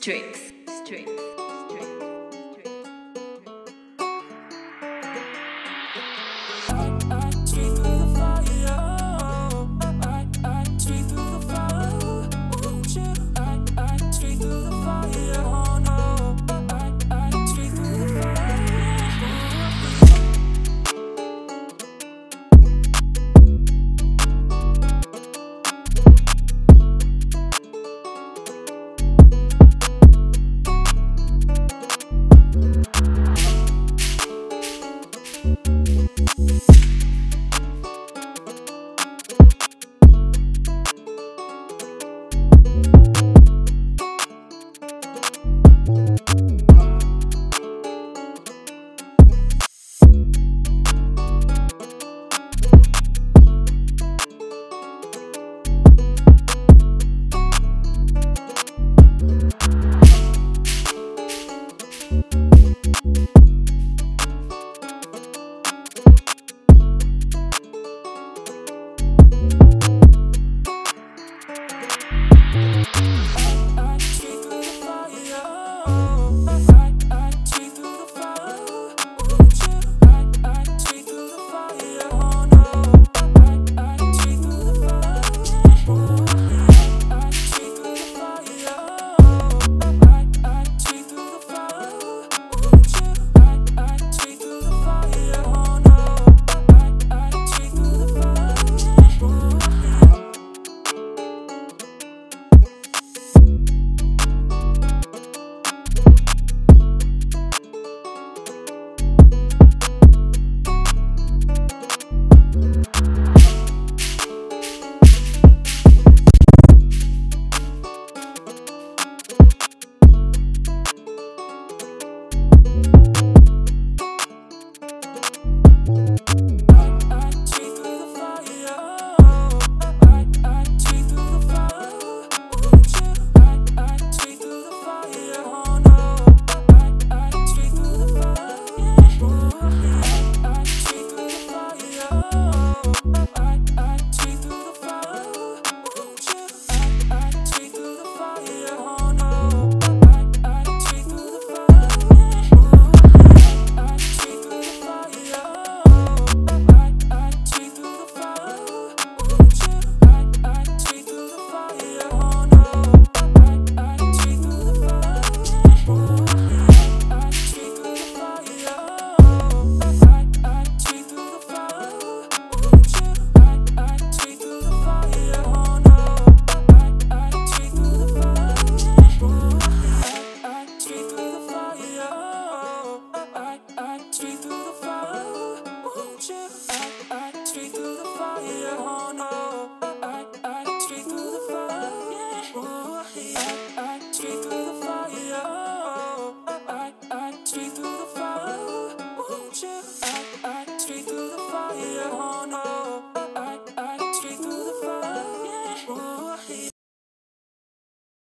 Strix. Strix.